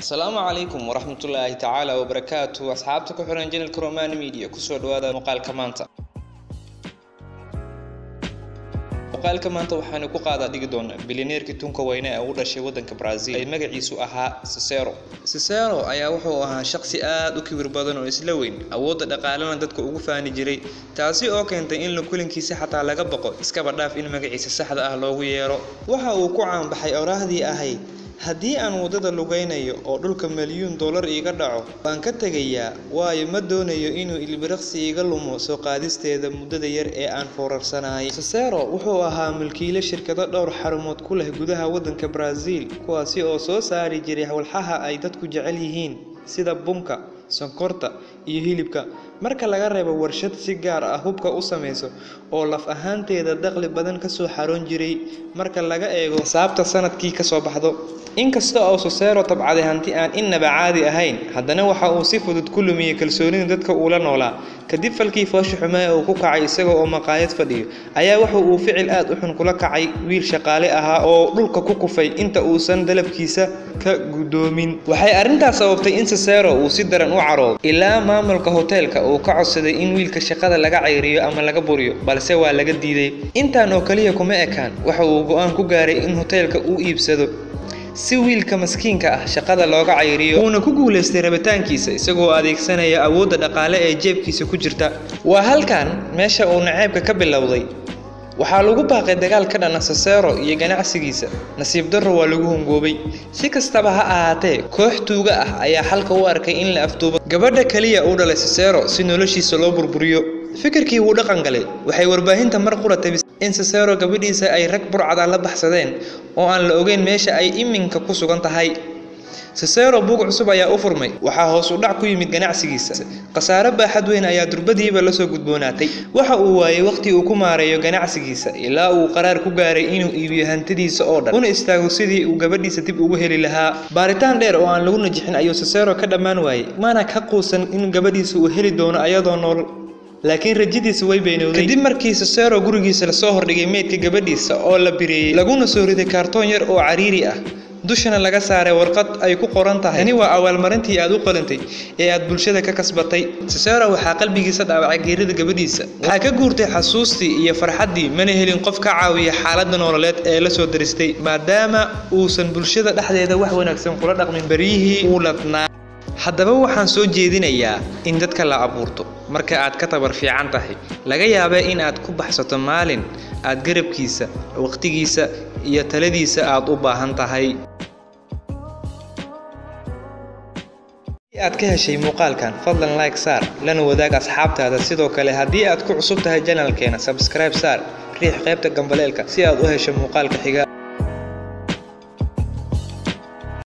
asalaamu calaykum waraxmatullaahi tacaala wabarakaatu asxaabta ku xiran janalka romani media ku soo dhawaada muuqaalka maanta. Muuqaalka maanta waxaanu ku qaadaa dhigi doonaa bilineerkii tunka weyne ee u dhashay wadanka brazil. Ay magaciisu ahaa sisero sisero ayaa wuxuu ahaa shaqsi aad u kibir badan oo isla weyn. Awoodda dhaqaalena dadka ugu faani jiray taasi oo keentay in la kulankiisa xataa laga baqo iskaba dhaaf in magaciisa saxda ah loogu yeero. Waxa uu ku caanbaxay oraahdii ahayd haddii aan waddada lugaynayo oo dhulka milyuun dollar iiga dhaco waan ka tegayaa waayo ma doonayo inuu ilbiriqsi iiga lumo soo qaadisteeda muddada yar ee aan foorarsanahay sasero wuxuu ahaa milkiile shirkado dhowr xarumood ku leh gudaha waddanka brazil kuwaasi oo soo saari jiray walxaha ay dadku jecel yihiin sida bunka sonkorta iyo hilibka. Marka laga reebo warshad si gaar ah hubka u samayso oo laf ahaanteeda daqli badan ka soo xaroon jiray. Marka laga eego xisaabta sannadkii ka soo baxdo inkasta oo sosero tabcaday hanti aan innaba caadi ahayn haddana waxa uu si fudud ku lumiyey kalsoonida dadka uula noolaa. Kadib falkii foosha xumaa uu ku kacay isaga oo maqaayad fadhiyo ayaa wuxa uu ficil aad u xun kula kacay wiil shaqaale ahaa oo dhulka ku kufay inta uusan dalabkiisa ka gudoomin. Waxay arrintaas sababtay in sasero uu si daran u caroodo ilaa maamulka hoteelka uu ka codsaday in wiilka shaqada laga cayriyo ama laga buriyo balse waa laga diiday. Intaan oo kaliya kuma ekaan waxa uu go'aan ku gaaray in hoteelka uu iibsado. Si wiilka maskiinka ah shaqada looga cayriyo uuna ku guulaystay rabitaankiisa isagoo adeegsanaya awoodda dhaqaale ee jeebkiisa ku jirta. Waa halkan meesha uu naceebka ka bilowday waxaa lagu baaqay dagaal ka dhana sasero iyo ganacsigiisa. Nasiib darro waa lagu hongoobay. Si kastaba ha ahaatee koox tuuga ah ayaa xalka u arkay in la afduubo gabadha keliya uu dhalay sasero si noloshiisa loo burburiyo. Fikirkii wuu dhaqan galay. Waxay warbaahinta mar qura tabis in sasero gabadhiisa ay rag burcada la baxsadeen oo aan la ogeyn meesha ay iminka ku sugan tahay sasero buug cusub ayaa u furmay. Waxaa hoos u dhac ku yimid ganacsigiisa. Khasaare baaxad weyn ayaa durbadiiba la soo gudboonaatay. Waxa uu waayey wakhti uu ku maareeyo ganacsigiisa ilaa uu qaraar ku gaaray inuu iibiyo hantidiisa oo dhan. Una istaago sidii uu gabadhiisa dib ugu heli lahaa. Baaritaan dheer oo aan lagu najixin ayuu sasero ka dhammaan waayey mana ka quusan in gabadhiisa uu heli doono ayadoo nool. Laakiin rajadiisa way beynowday kadib markii sasero gurigiisa la soo hordhigay meydka gabadhiisa oo la bireeyey laguna soo riday kaartoon yar oo cariiri ah dushana laga saaray warqad ay ku qoran tahay. Tani waa abaalmarintii aad u qalantay ee aad bulshada ka kasbatay. Sasero waxaa qalbigiisa dhaawacay geerida gabadhiisa. Waxaa ka guurtay xasuustii iyo farxaddii. Mana helin qof ka caawiya xaaladda nololeed ee la soo daristay maadaama uusan bulshada dhexdeeda wax wanaagsan kula dhaqmin beryihii uu ladnaa. Haddaba waxaan soo jeedinayaa in dadka la abuurto. Marka aad ka tabar fiican tahay laga yaabee in aad ku baxsato maalin aad garabkiisa wakhtigiisa iyo taladiisa aad u baahan tahay aad ka heshay muuqaalkan fadlan like saar. Lana wadaag asxaabtaada. Sidoo kale haddii aad ku cusub tahay janalkeena sabskribe saar. Riix qaybta gambaleelka si aad u hesho muuqaalka xiga